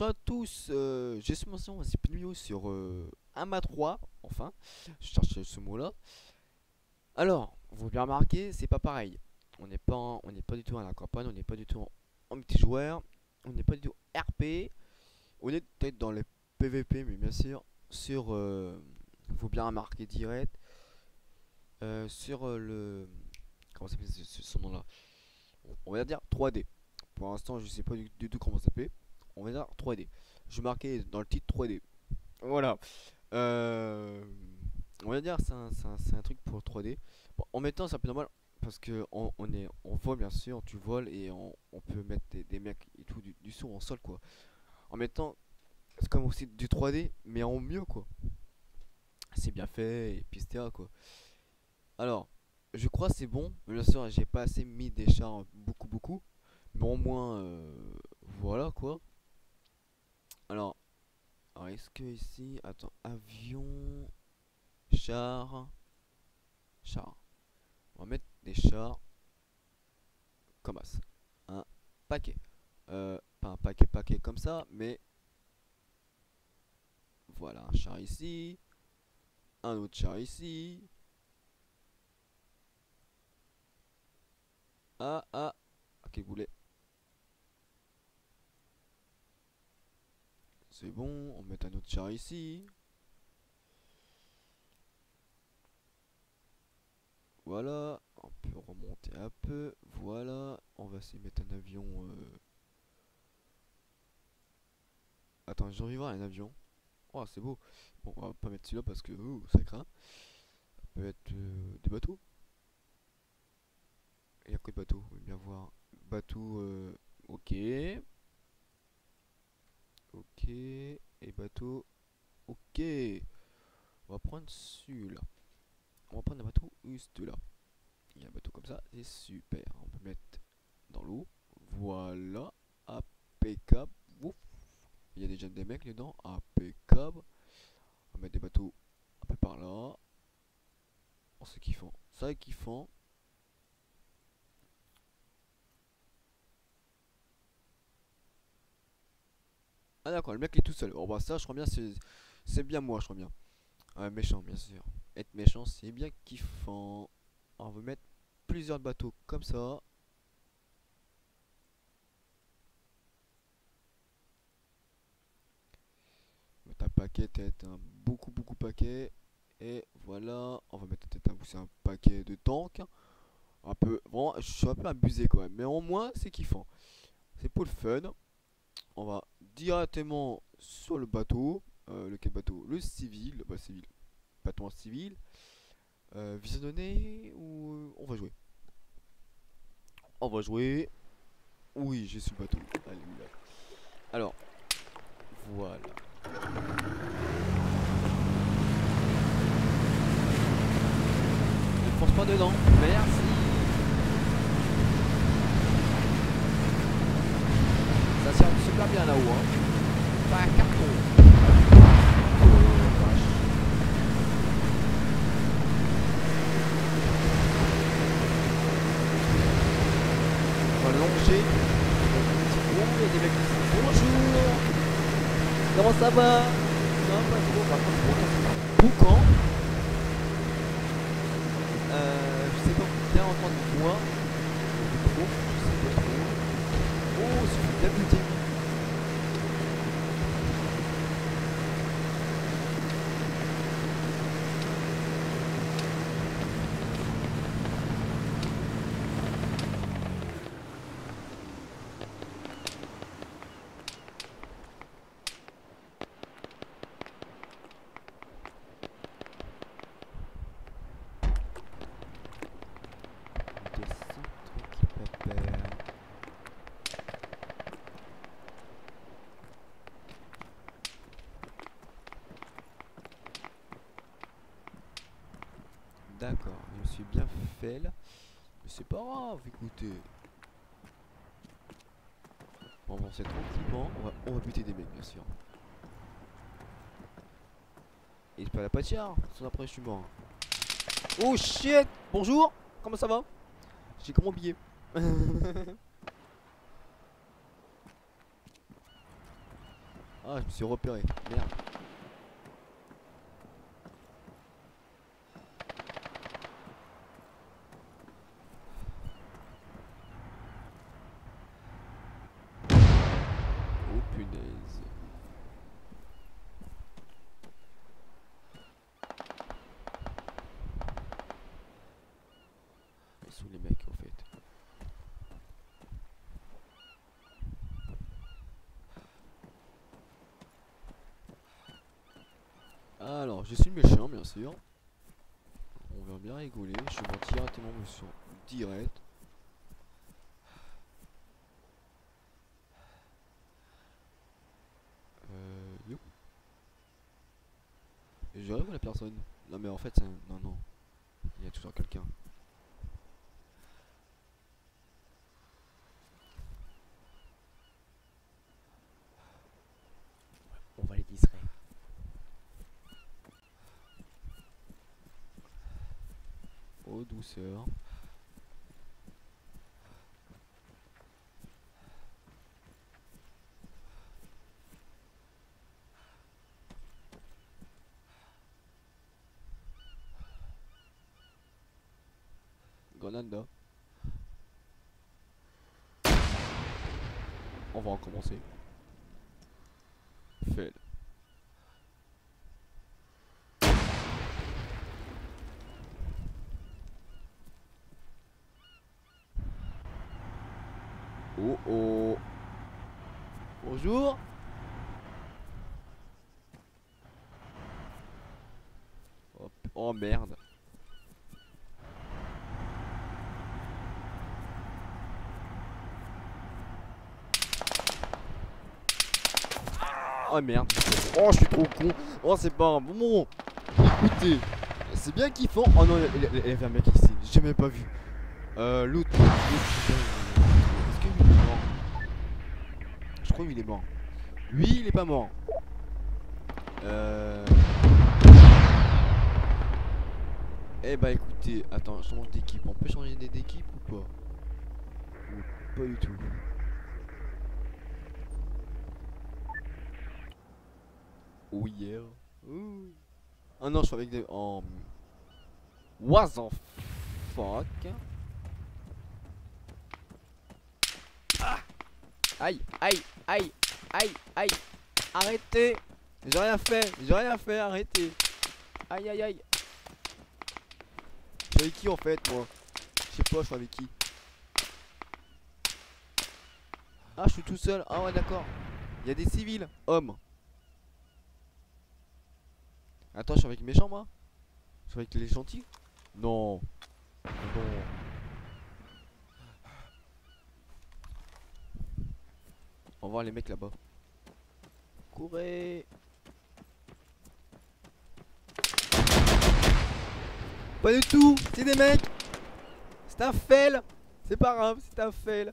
bonjour à tous, euh, j'ai ce mention une vidéo sur euh, un mat 3, enfin, je cherche ce mot là. Alors, vous bien remarqué, c'est pas pareil. On n'est pas, on n'est pas du tout à la campagne, on n'est pas du tout en, petit joueur, on n'est pas du tout RP. On est peut-être dans les PVP, mais bien sûr, sur, euh, vous bien remarquer direct, euh, sur euh, le, comment s'appelle ce, nom là, on va dire 3D. Pour l'instant, je sais pas du, du tout comment s'appelle on va dire 3D. Je marquais dans le titre 3D. Voilà. Euh, on va dire c'est un, un, truc pour 3D. en mettant c'est un peu normal parce que on, est on vole bien sûr, tu voles et on, peut mettre des, mecs et tout du, du en sol quoi. En mettant c'est comme aussi du 3D mais en mieux quoi. C'est bien fait et puis etc quoi. Alors je crois c'est bon. Bien sûr j'ai pas assez mis des chars beaucoup beaucoup. Mais au moins euh, voilà quoi. Alors, est-ce que ici, attends, avion, char, char. On va mettre des chars comme ça. Un paquet. Euh, pas un paquet paquet comme ça, mais voilà, un char ici, un autre char ici. Ah ah, ok, boulet. C'est bon, on met un autre char ici. Voilà, on peut remonter un peu. Voilà, on va s'y mettre un avion. Euh... Attends, j'ai envie voir un avion. Oh, c'est beau. Bon, on va pas mettre celui-là parce que ça craint. Ça peut être euh, des bateaux. Il y a quoi de bateau? On va bien voir. Bateau, euh. Ok. Et bateau. On va prendre celui-là. On va prendre un bateau juste là. Il y a un bateau comme ça. C'est super. On peut mettre dans l'eau. Voilà. Impeccable. Il y a déjà des mecs dedans. Impeccable. On va mettre des bateaux un peu par là. Oh, c'est kiffant. Ça est kiffant. Ah d'accord, le mec est tout seul. Oh bah ça, je crois bien, c'est bien moi, je crois bien. Ouais, méchant, bien sûr. Être méchant, c'est bien kiffant. on va mettre plusieurs bateaux comme ça. Mettre un paquet, tête, un beaucoup, beaucoup paquet. Et voilà, on va mettre peut-être un, un paquet de tanks. Un peu, bon, je suis un peu abusé quand même. Mais au moins, c'est kiffant. C'est pour le fun. On va directement sur le bateau. Euh, lequel bateau? Le civil. Bah, civil. Bateau en civil. Euh, donné ou on va jouer? On va jouer. Oui, j'ai su le bateau. Allez, Alors, voilà. Ne force pas dedans. Merci. Ça sert super bien là-haut. Hein. Pas un carton. On va longer. Oh, il y a des mecs qui sont bonjour. Comment ça va Non, pas trop. Par contre, c'est bon. Boucan. Euh, je sais pas bien entendre moi. Trop, je sais pas trop. Oh, c'est bien buté. D'accord, je me suis bien fait là. Mais c'est pas grave, écoutez. On va avancer tranquillement. On va, on va buter des mecs, bien sûr. Et pas la pâtière, sans après je suis mort. Oh shit Bonjour Comment ça va? J'ai comment billet Ah, je me suis repéré. Merde. Oh punaise. Ils sont les mecs en fait. Alors, je suis le méchant, bien sûr. On va bien rigoler. Je vais directement me son direct. Euh, yo. Je rêve la personne. Non, mais en fait, c'est un... non, non. Il y a toujours quelqu'un. On va les distraire. Oh douceur. On va recommencer. Fail. Oh oh. Bonjour. Oh merde. Oh merde. Oh je suis trop con. Oh c'est pas un bon. Écoutez. C'est bien kiffant. Oh non, il y avait un mec ici. J'ai même pas vu. Euh, l'autre. Est-ce qu'il est mort? Je crois qu'il est mort. Lui, il est pas mort. Euh. Eh bah écoutez, attends, change d'équipe. On peut changer d'équipe ou pas? Pas du tout. Oh yeah. Ouh. Ah non, je suis avec des. En. What the fuck? Ah. Aïe, aïe, aïe, aïe, aïe. Arrêtez. J'ai rien fait, j'ai rien fait, arrêtez. Aïe, aïe, aïe. Je suis avec qui en fait, moi? Je sais pas, je suis avec qui. Ah, je suis tout seul, ah ouais, d'accord. Il y a des civils, hommes Attends, je suis avec les méchants, moi. Je suis avec les gentils. Non. Non. On va voir les mecs là-bas. Courez. Pas du tout. C'est des mecs. C'est un fail. C'est pas grave, c'est un fail.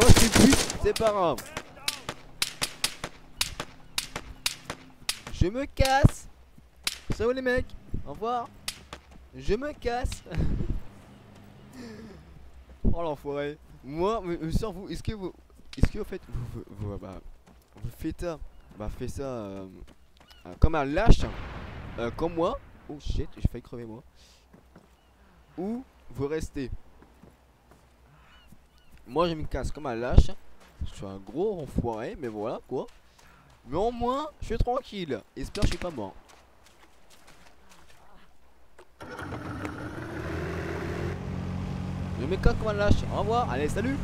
Moi je suis plus, c'est pas grave Je me casse. Salut les mecs? Au revoir. Je me casse. Oh l'enfoiré. Moi, sur vous, est-ce que vous... Est-ce que vous faites... Vous, bah, vous faites ça Bah faites ça euh, euh, comme un lâche euh, Comme moi. Oh shit, j'ai failli crever moi. Ou vous restez. Moi je me casse comme un lâche. Je suis un gros enfoiré, mais voilà quoi mais au moins, je suis tranquille. J'espère que je suis pas mort. Je me casse comme lâche. Au revoir. Allez, salut.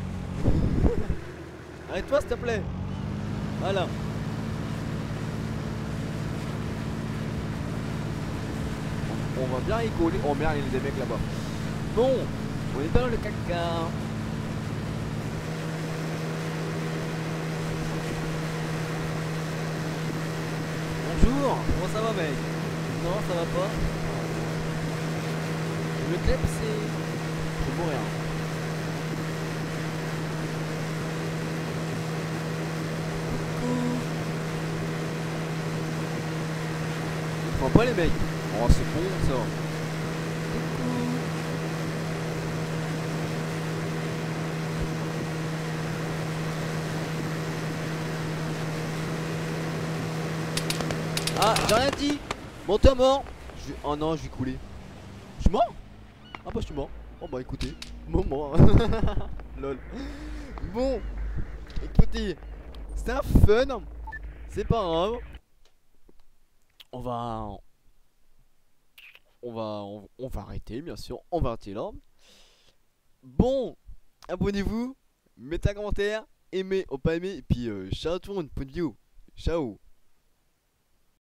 Arrête-toi, s'il te plaît. Voilà. On va bien rigoler. Oh merde, il y a des mecs là-bas. Bon, on est dans le caca. Comment ça va mec? Non, ça va pas Le club c'est... Je vais mourir. Coucou Je prends pas les mecs? Oh c'est bon ça. Ah, j'ai rien dit Bon, t'es mort je... Oh non, je vais couler. Je suis mort? Ah bah, je suis mort. Oh bah, écoutez. Moment. Lol. Bon. Écoutez. C'est un fun. C'est pas grave. On va... On va... On, va arrêter, bien sûr. On va arrêter là. Bon. Abonnez-vous. Mettez un commentaire. Aimez ou pas aimez. Et puis, euh, ciao tout le monde. Bonne vidéo. Ciao